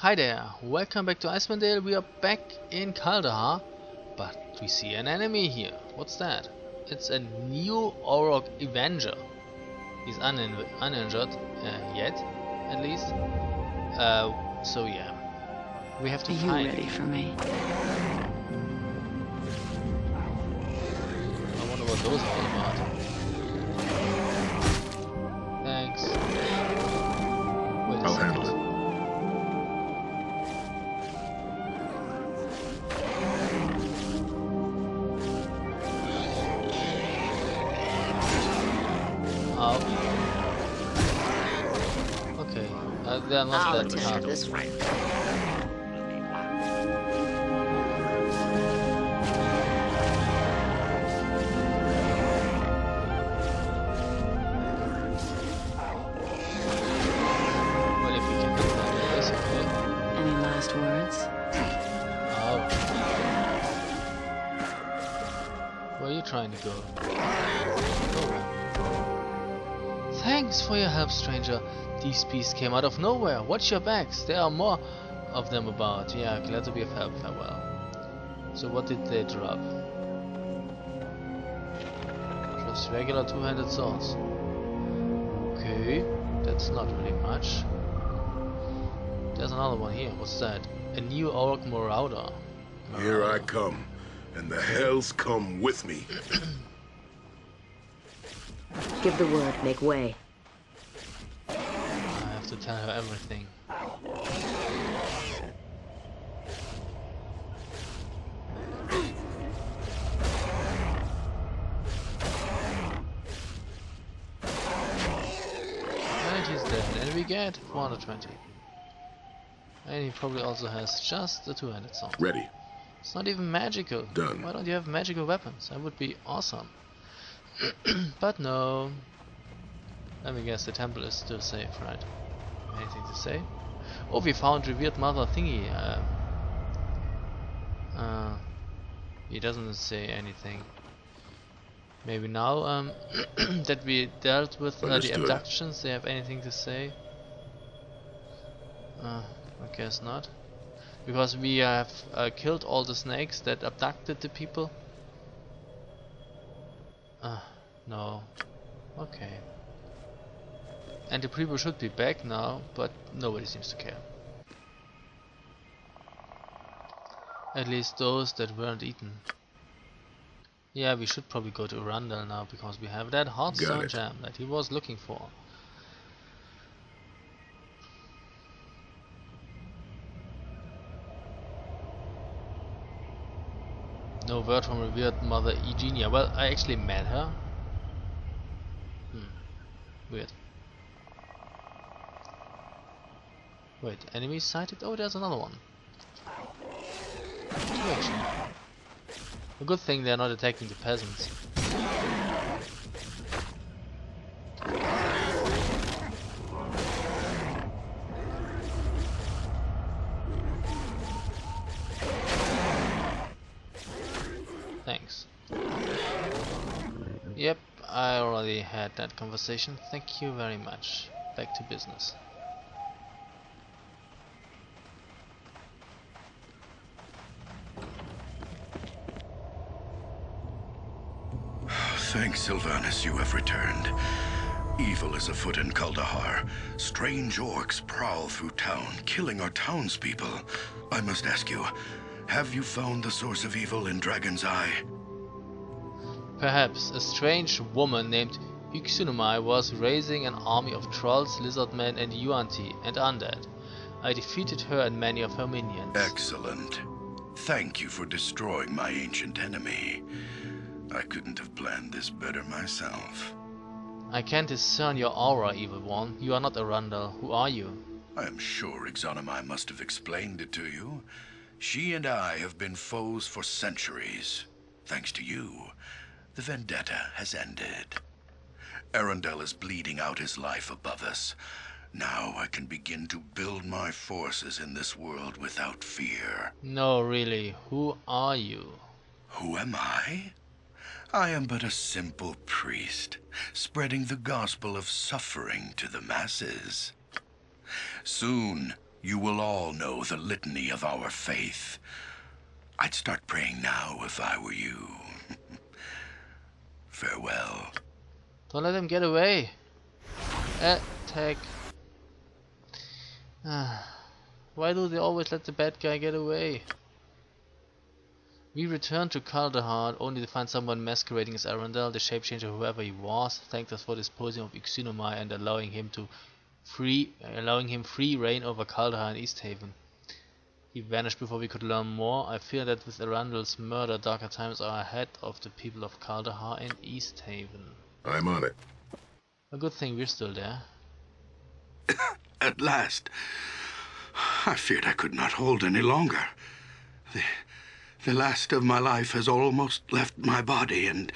Hi there, welcome back to Icewind Dale. We are back in Kuldahar, but we see an enemy here. What's that? It's a new Orok Avenger. He's unin uninjured, uh, yet, at least. Uh, so yeah, we have to Are you find ready for me? I wonder what those are all about. Okay. Any last words? Oh. Where are you trying to go? Nowhere. Thanks for your help, stranger. These beasts came out of nowhere. Watch your backs. There are more of them about. Yeah, glad to be of help. Farewell. So what did they drop? Just regular two-handed swords. Okay, that's not really much. There's another one here. What's that? A new Orc Marauder. Here I come, and the hells come with me. Give the word, make way. To tell her everything. And he's dead, and we get 420. And he probably also has just the two-handed sword. Ready. It's not even magical. Done. Why don't you have magical weapons? That would be awesome. but no. Let me guess, the temple is still safe, right? Anything to say? Oh, we found revered mother thingy. Uh, uh, he doesn't say anything. Maybe now um, that we dealt with uh, the abductions, they have anything to say. Uh, I guess not. Because we have uh, killed all the snakes that abducted the people. Uh, no. Okay. And the people should be back now, but nobody seems to care. At least those that weren't eaten. Yeah, we should probably go to Arundel now because we have that hot stone gem that he was looking for. No word from revered mother Eugenia. Well, I actually met her. Hmm. Weird. Wait, enemy sighted? Oh, there's another one. A good thing they're not attacking the peasants. Thanks. Yep, I already had that conversation. Thank you very much. Back to business. Thanks, Sylvanus, you have returned. Evil is afoot in Kuldahar. Strange orcs prowl through town, killing our townspeople. I must ask you, have you found the source of evil in Dragon's Eye? Perhaps a strange woman named Yxunomei was raising an army of trolls, lizardmen, and yuan-ti and undead. I defeated her and many of her minions. Excellent. Thank you for destroying my ancient enemy. I couldn't have planned this better myself. I can't discern your aura, evil one. You are not Arundel. Who are you? I am sure Yxunomei must have explained it to you. She and I have been foes for centuries. Thanks to you, the vendetta has ended. Arundel is bleeding out his life above us. Now I can begin to build my forces in this world without fear. No, really. Who are you? Who am I? I am but a simple priest, spreading the gospel of suffering to the masses. Soon, you will all know the litany of our faith. I'd start praying now if I were you. Farewell. Don't let him get away. Attack. Ah, Why do they always let the bad guy get away? We returned to Kuldahar only to find someone masquerading as Arundel, the shapechanger whoever he was, thanked us for disposing of Yxunomei and allowing him to free allowing him free reign over Kuldahar and Easthaven. He vanished before we could learn more. I fear that with Arundel's murder darker times are ahead of the people of Kuldahar and Easthaven. I'm on it. A good thing we're still there. At last. I feared I could not hold any longer. The, the last of my life has almost left my body, and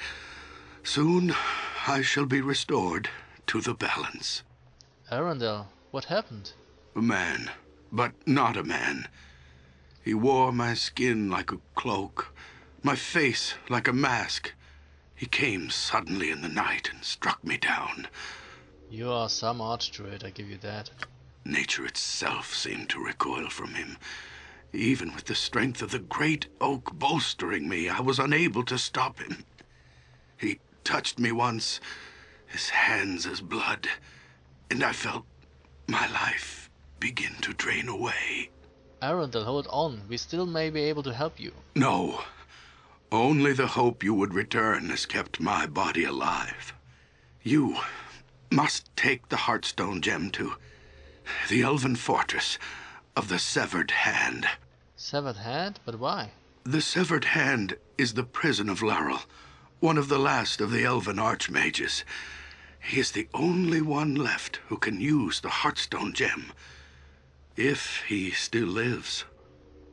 soon I shall be restored to the balance. Arundel, what happened? A man, but not a man. He wore my skin like a cloak, my face like a mask. He came suddenly in the night and struck me down. You are some archdruid, I give you that. Nature itself seemed to recoil from him. Even with the strength of the great oak bolstering me, I was unable to stop him. He touched me once, his hands as blood, and I felt my life begin to drain away. Arundel, hold on. We still may be able to help you. No, only the hope you would return has kept my body alive. You must take the Heartstone gem to the elven fortress of the Severed Hand. Severed hand? But why? The Severed Hand is the prison of Larrel, one of the last of the elven archmages. He is the only one left who can use the Heartstone gem. If he still lives.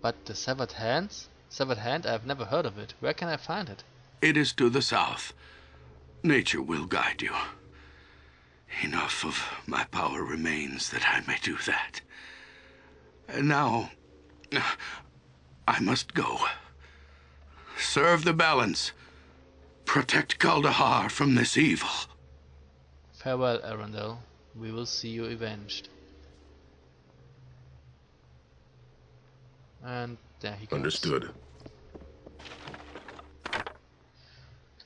But the severed hands? Severed hand? I've never heard of it. Where can I find it? It is to the south. Nature will guide you. Enough of my power remains that I may do that. And now, I must go. Serve the balance. Protect Kuldahar from this evil. Farewell, Arundel. We will see you avenged. And there he goes. Understood.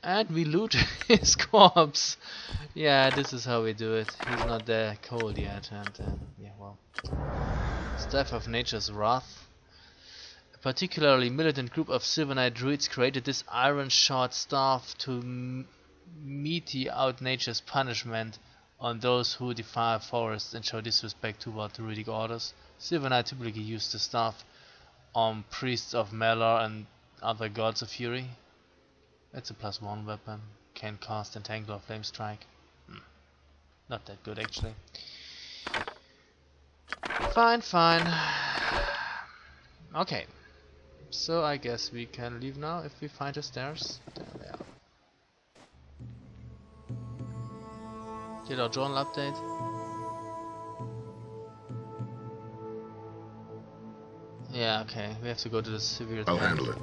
And we loot his corpse. Yeah, this is how we do it. He's not that cold yet, and uh, yeah, well. Staff of Nature's Wrath. Particularly militant group of Sylvanite druids created this iron-shod staff to mete out nature's punishment on those who defile forests and show disrespect toward druidic orders. Sylvanite typically used the staff on priests of Malar and other gods of fury. It's a plus one weapon. Can cast Entangle or Flame Strike. Hmm. Not that good actually. Fine, fine. Okay. So I guess we can leave now if we find the stairs. There they are. Did our journal update? Yeah, okay. We have to go to the severe I'll handle it.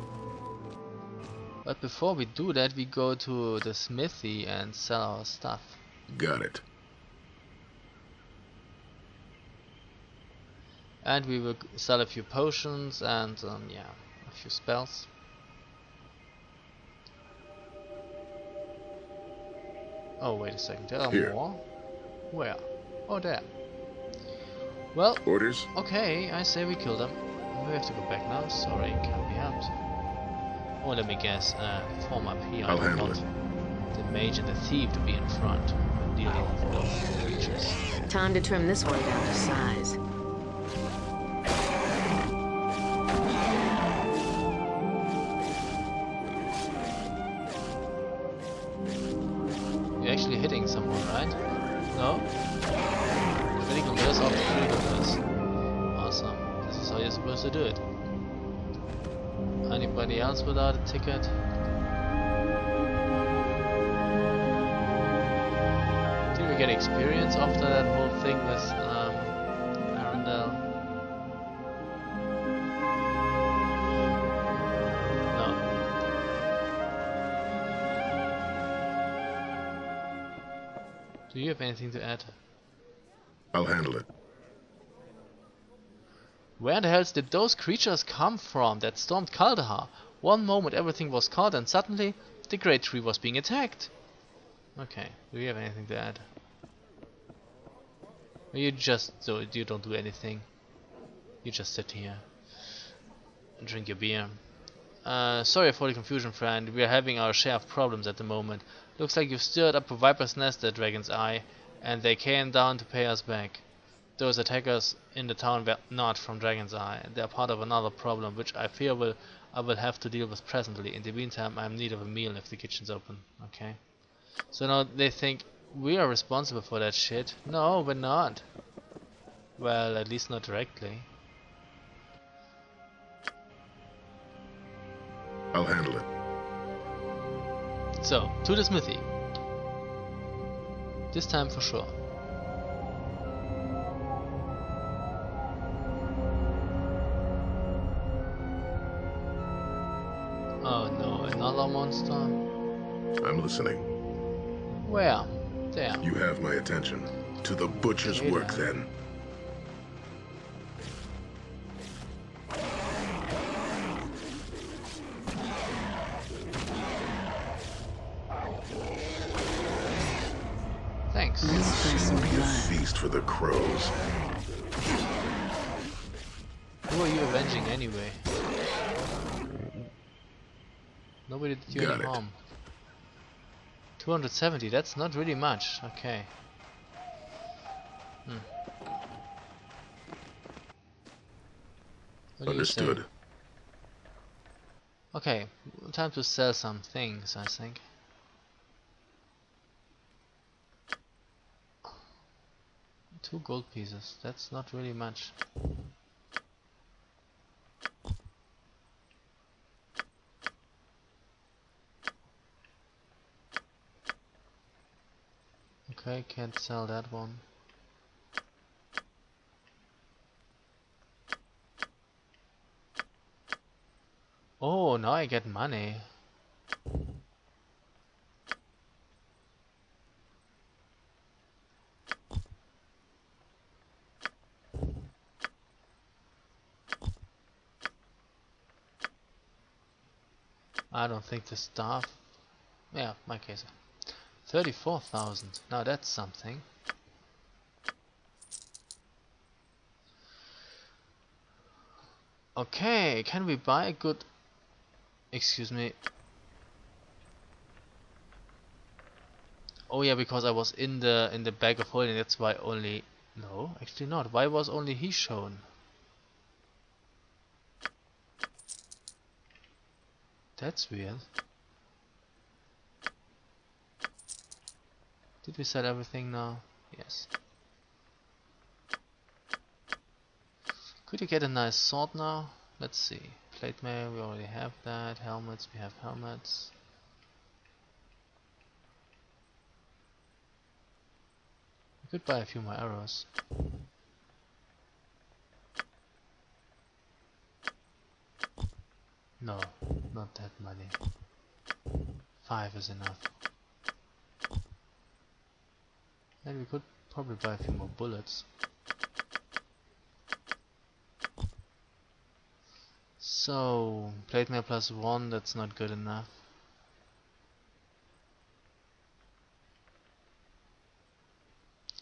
But before we do that, we go to the smithy and sell our stuff. Got it. And we will sell a few potions and, um, yeah, a few spells. Oh, wait a second. There are Here. more? Where? Oh, there. Well, Orders? okay, I say we kill them. We have to go back now. Sorry, can't be helped. Oh, let me guess. Uh, form up here. I'll I handle want it. the mage and the thief to be in front when dealing with those creatures. Time to trim this one down to size. Do you have anything to add? I'll handle it. Where the hell did those creatures come from that stormed Kuldahar? One moment everything was caught and suddenly the Great Tree was being attacked. Okay, do you have anything to add? You just so you don't do anything. You just sit here and drink your beer. Uh, sorry for the confusion, friend. We are having our share of problems at the moment. Looks like you've stirred up a viper's nest at Dragon's Eye, and they came down to pay us back. Those attackers in the town were not from Dragon's Eye. They are part of another problem, which I fear will I will have to deal with presently. In the meantime, I am in need of a meal if the kitchen's open. Okay. So now they think we are responsible for that shit. No, we're not. Well, at least not directly. I'll handle it. So, to the smithy. This time for sure. Oh no, another monster? I'm listening. Where? There. You have my attention. To the butcher's Okay, work, then. then. Crows. Who are you avenging anyway? Nobody did you Got any it. harm. 270, that's not really much. Okay. Hmm. What do you say? Understood. Okay, time to sell some things, I think. Two gold pieces, that's not really much. Okay, can't sell that one. Oh, now I get money. Don't think the staff. Yeah, my case. 34,000. Now that's something. Okay, can we buy a good excuse me Oh yeah, because I was in the in the bag of holding, that's why only no, actually not. Why was only he shown? That's weird. Did we sell everything now? Yes. Could you get a nice sword now? Let's see. Plate mail, we already have that. Helmets, we have helmets. We could buy a few more arrows. No, not that many. Five is enough. And we could probably buy a few more bullets. So, mail plus one, that's not good enough.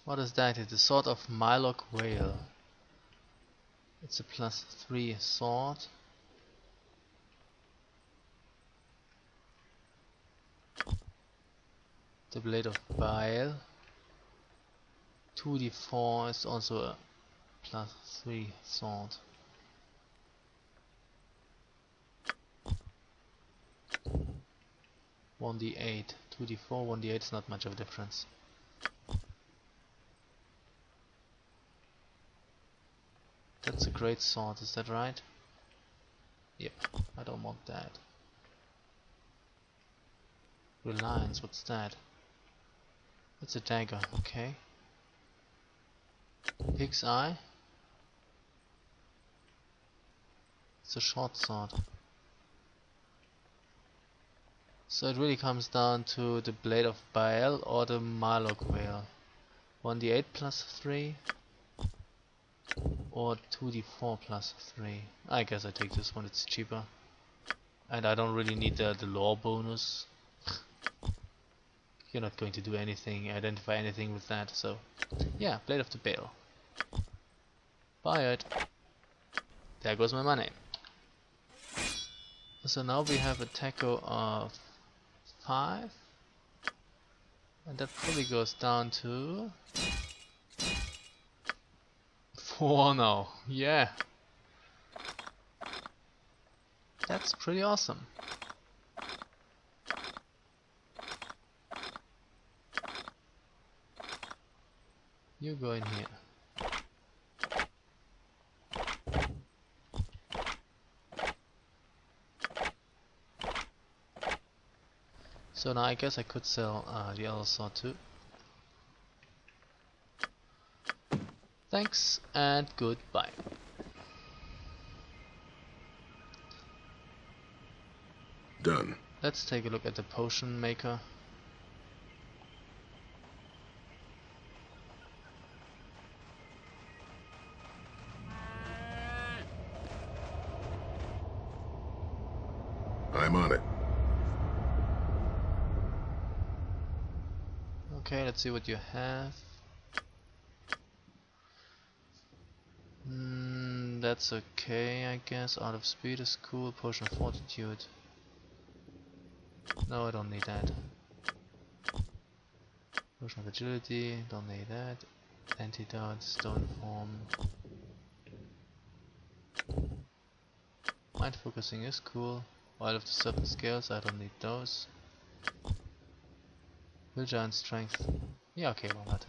What is that? It's a sword of Mylok Whale. It's a plus three sword. The Blade of Bile. 2d4 is also a plus 3 sword. One d eight, two d four, one d eight is not much of a difference. That's a great sword, is that right? Yep, I don't want that. Reliance, what's that? It's a dagger, okay. Pig's eye. It's a short sword. So it really comes down to the Blade of Baal or the Malok Whale. 1d8 plus 3 Or 2d4 plus 3. I guess I take this one, it's cheaper. And I don't really need the, the lore bonus. You're not going to do anything, identify anything with that, so... Yeah, Blade of the. Buy it. There goes my money. So now we have a THAC0 of 5. And that probably goes down to... 4 now. Yeah. That's pretty awesome. You go in here. So now I guess I could sell uh, the other sword too. Thanks and goodbye. Done. Let's take a look at the potion maker. Let's see what you have. Mm, that's okay, I guess. Out of speed is cool. Potion of fortitude. No, I don't need that. Potion of agility, don't need that. Antidote, stone form. Mind focusing is cool. Oil of the seven scales, I don't need those. Will giant strength. Yeah, okay, why not?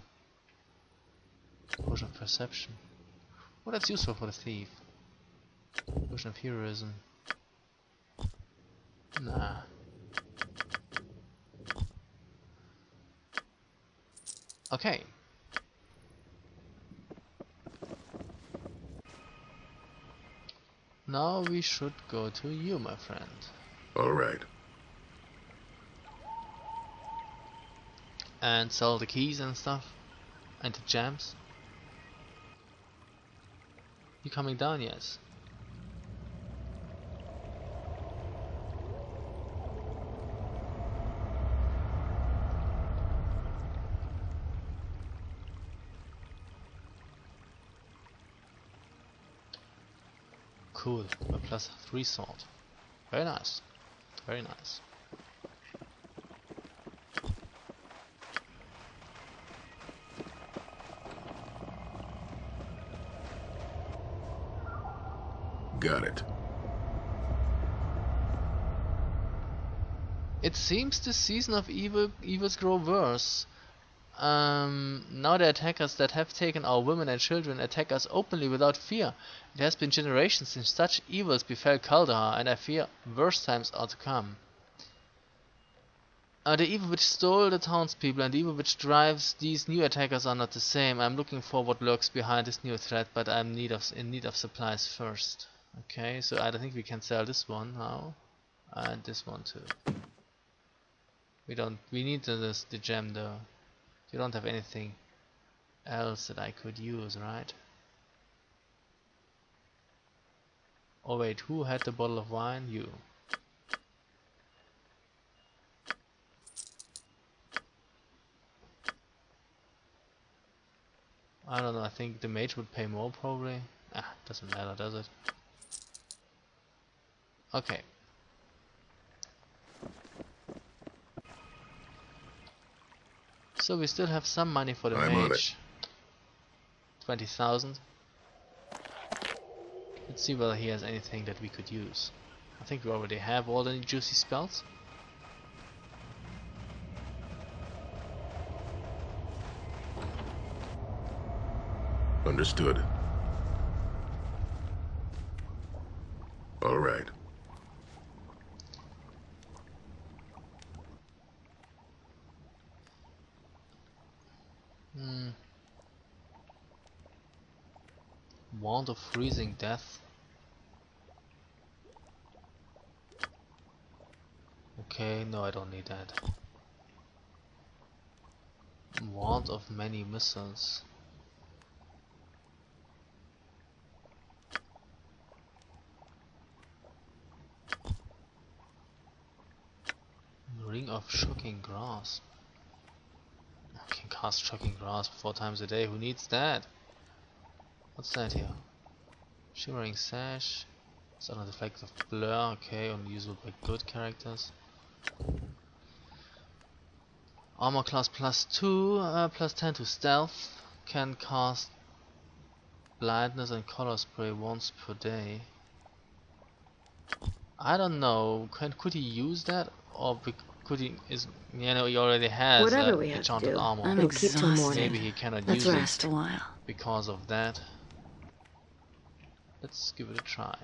Potion of perception. Well, that's useful for the thief. Potion of heroism. Nah. Okay. Now we should go to you, my friend. All And sell the keys and stuff. And the gems. You coming down, yes? Cool, a plus 3 sword. Very nice. Very nice. Got it. It seems the season of evil evils grow worse. Um, now the attackers that have taken our women and children attack us openly without fear. It has been generations since such evils befell Kuldahar, and I fear worse times are to come. Uh, the evil which stole the townspeople and the evil which drives these new attackers are not the same. I'm looking for what lurks behind this new threat, but I'm need of, in need of supplies first. Okay, so I don't think we can sell this one now, and this one too. We don't. We need the gem though. You don't have anything else that I could use, right? Oh wait, who had the bottle of wine? You. I don't know, I think the mage would pay more probably. Ah, doesn't matter, does it? Okay. So we still have some money for the I'm mage. 20,000. Let's see whether he has anything that we could use. I think we already have all the juicy spells. Understood. amount of freezing death. Okay, no I don't need that. Amount of many missiles. Ring of Shocking Grasp. I can cast Shocking Grasp four times a day, who needs that? What's that here? Shimmering sash. Sudden effect of blur. Okay, only usable by good characters. Armor class plus two, uh, plus ten to stealth. Can cast blindness and color spray once per day. I don't know. Can could he use that or bec- could he? Is you know he already has Whatever uh, we have to enchanted do. armor. I'm We'll keep till exhausted. Maybe he cannot Let's use rest it a while. because of that. Let's give it a try.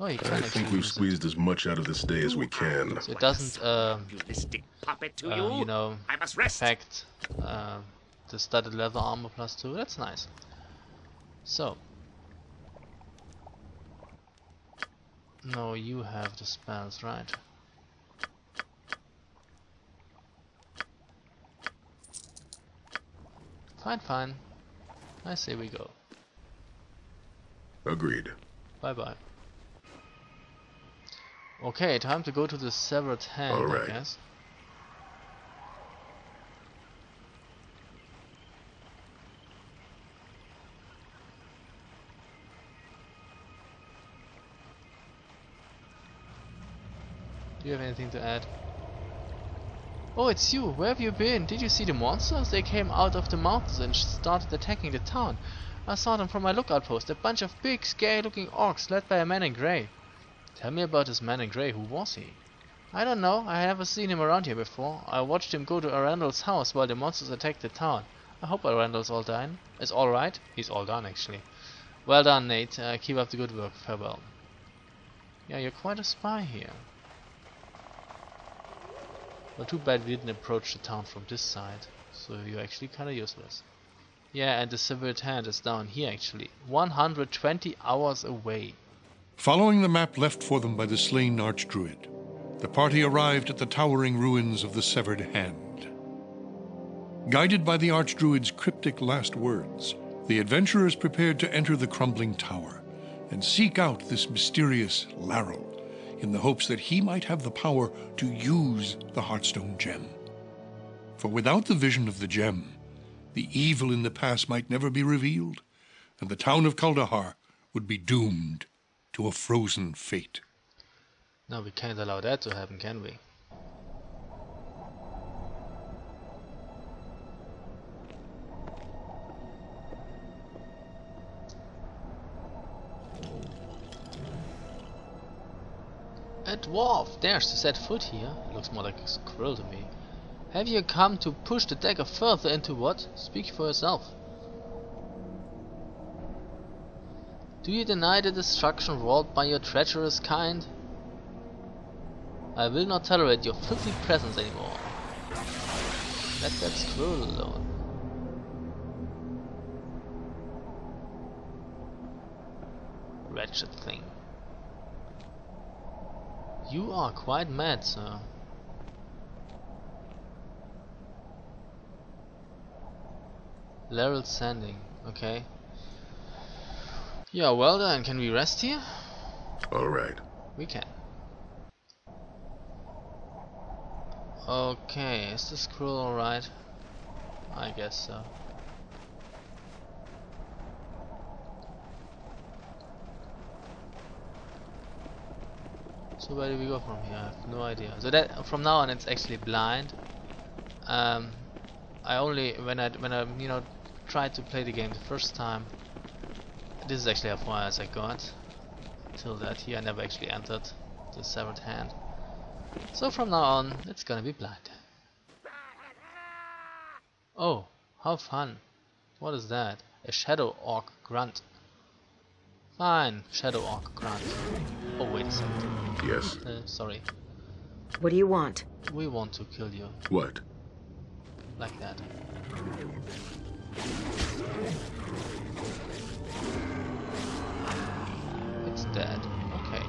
Oh, he can I think we've use it. squeezed as much out of this day as we can. So it doesn't, uh, Mystic puppet to uh, you. you know, I must rest. affect uh, the studded leather armor plus two. That's nice. So. No, you have the spells, right? Fine, fine. I say we go. Agreed. Bye bye. Okay, time to go to the severed hand, I guess. Do you have anything to add? Oh, it's you! Where have you been? Did you see the monsters? They came out of the mountains and started attacking the town. I saw them from my lookout post. A bunch of big, scary-looking orcs led by a man in grey. Tell me about this man in grey. Who was he? I don't know. I never seen him around here before. I watched him go to Arundel's house while the monsters attacked the town. I hope Arundel's all done. Is all right? He's all done, actually. Well done, Nate. Uh, keep up the good work. Farewell. Yeah, you're quite a spy here. Well, too bad we didn't approach the town from this side. So you're actually kind of useless. Yeah, and the severed hand is down here actually. 120 hours away. Following the map left for them by the slain archdruid, the party arrived at the towering ruins of the Severed Hand. Guided by the archdruid's cryptic last words, the adventurers prepared to enter the crumbling tower and seek out this mysterious Larrel in the hopes that he might have the power to use the Heartstone gem. For without the vision of the gem, the evil in the past might never be revealed, and the town of Kuldahar would be doomed to a frozen fate. Now we can't allow that to happen, can we? Dwarf dares to set foot here. Looks more like a squirrel to me. Have you come to push the dagger further into what? Speak for yourself. Do you deny the destruction wrought by your treacherous kind? I will not tolerate your filthy presence anymore. Let that squirrel alone. Wretched thing. You are quite mad, sir. Larrel Sanding, okay. Yeah, well then, can we rest here? All right. We can. Okay, is the scroll alright? I guess so. So where do we go from here? I have no idea. So that from now on it's actually blind. Um, I only when I when I you know tried to play the game the first time. This is actually how far as I got. Till that here I never actually entered the severed hand. So from now on it's gonna be blind. Oh, how fun. What is that? A shadow orc grunt. Fine, shadow orc grant. Oh wait a second. Yes. Uh, sorry. What do you want? We want to kill you. What? Like that. It's dead. Okay.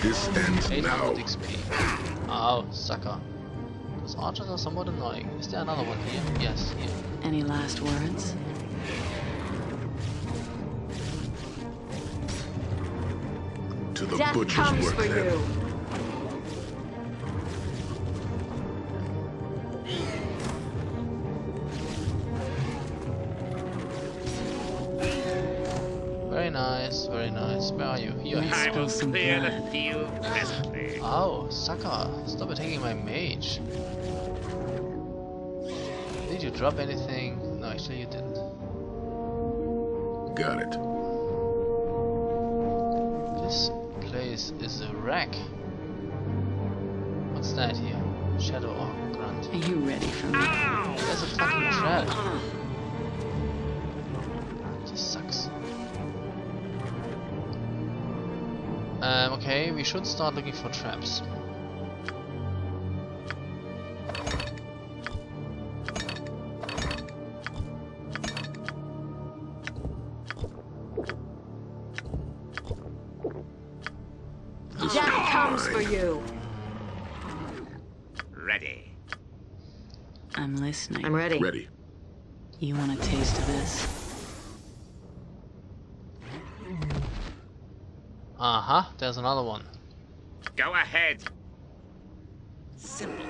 This ends 800 now. XP. Ow, sucker. Those archers are somewhat annoying. Is there another one here? Yes, here. Any last words? Death butcher's comes work for then. you. Very nice, very nice. Where are you? Here, here. I will some clear the field presently. Ah. Oh, sucker. Stop attacking my mage. Did you drop anything? No, actually you didn't. Got it. Place is a wreck. What's that here? Shadow or grunt? Are you ready for me? There's a fucking trap. This sucks. Um, okay, we should start looking for traps. Death comes for you. Ready. I'm listening. I'm ready. Ready. You want a taste of this? Uh huh, there's another one. Go ahead. Simple.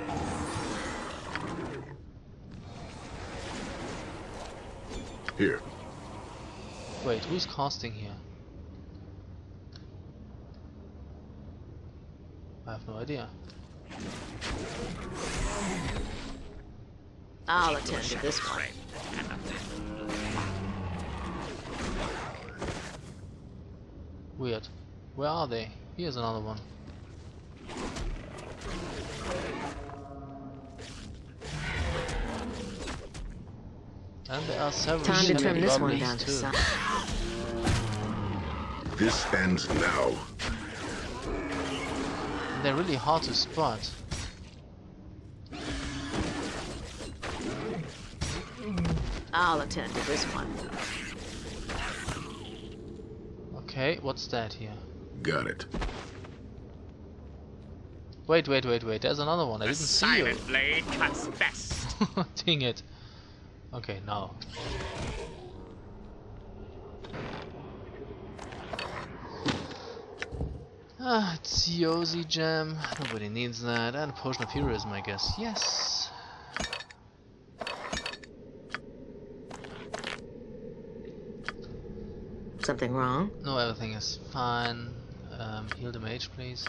Here. Wait, who's casting here? I have no idea. I'll attend to this one. Weird. Where are they? Here's another one. And there are several Time to shiny trim this one goblins down to too. size. This ends now. They're really hard to spot. I'll attend to this one. Okay, what's that here? Got it. Wait, wait, wait, wait. There's another one. I The didn't see you. silent blade cuts best. Dang it. Okay, now. Ah, it's Yosi Gem. Nobody needs that. And a Potion of Heroism, I guess. Yes. Something wrong? No, everything is fine. Um, heal the mage, please.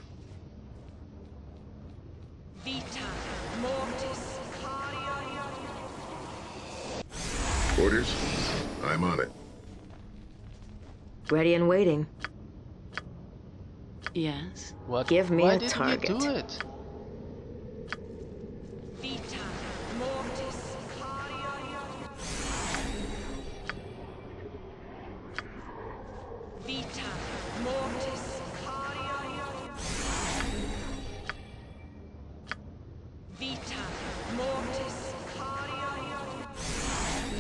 Vita Mortis Orders? I'm on it. Ready and waiting. Yes. What? Give me Why a didn't target. you do it?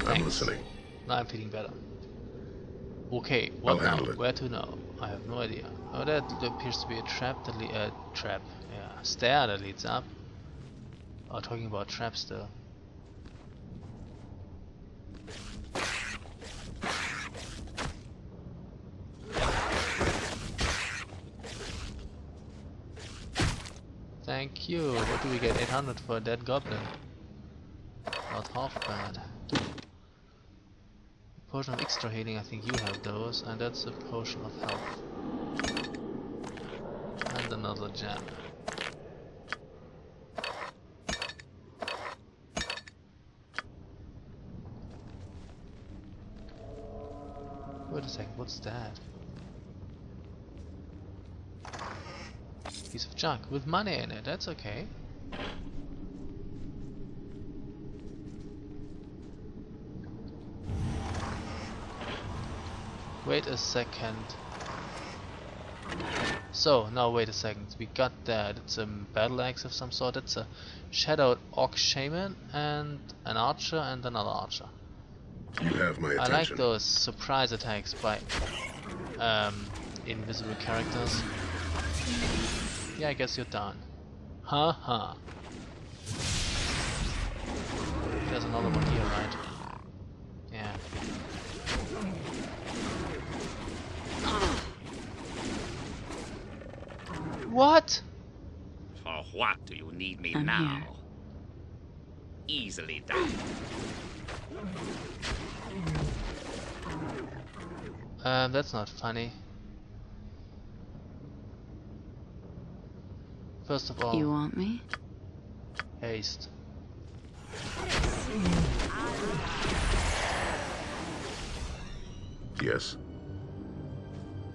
I'm listening. Now I'm feeling better. Okay, what I'll now? handle it. Where to now? I have no idea. Oh, that appears to be a trap that le- uh, trap. Yeah, stair that leads up. Oh, talking about traps though. Thank you. What do we get? 800 for a dead goblin. Not half bad. Potion of extra healing, I think you have those, and that's a potion of health. And another gem. Wait a second, what's that? Piece of junk with money in it, that's okay. Wait a second. So, now wait a second. We got that. It's a battle axe of some sort. It's a shadowed orc shaman and an archer and another archer. You have my attention. I like those surprise attacks by um, invisible characters. Yeah, I guess you're done. Ha ha. There's another one here, right? Yeah. What? For what do you need me I'm now? here. Easily done. Um, that's not funny. First of all, You want me? haste. Yes.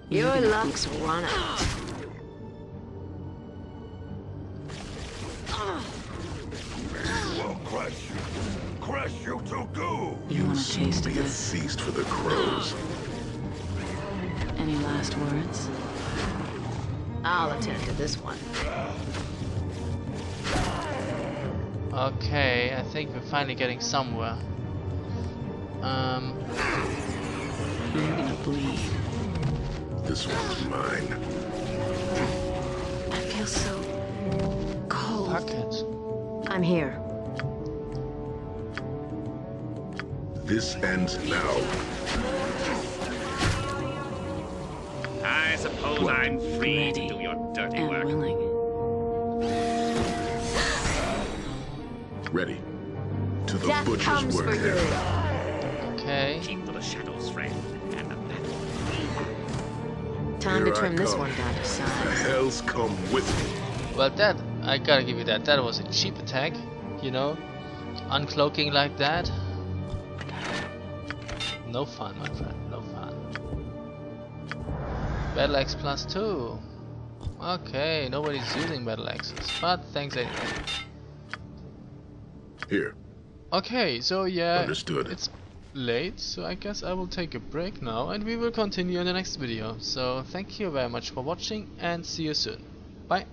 Your luck's run out. You to goo. You want a soon taste of be a feast for the crows. Any last words? I'll attend to this one. Okay, I think we're finally getting somewhere. Um, You're gonna bleed. This one's mine. I feel so cold. bucket. I'm here. This ends now. I suppose What? I'm free Ready to do your dirty And work. willing. Ready. To the Death butcher's comes work for you. then. Okay. Keep to the shadows, friend, and the battle. Time Here to I trim this come. one down to The hells come with me. Well, that I gotta give you that. That was a cheap attack, you know, uncloaking like that. No fun, my friend. No fun. Battle axe plus two. Okay, nobody's using battle axes, but thanks anyway. Here. Okay, so yeah, Understood. it's late, so I guess I will take a break now and we will continue in the next video. So thank you very much for watching and see you soon. Bye.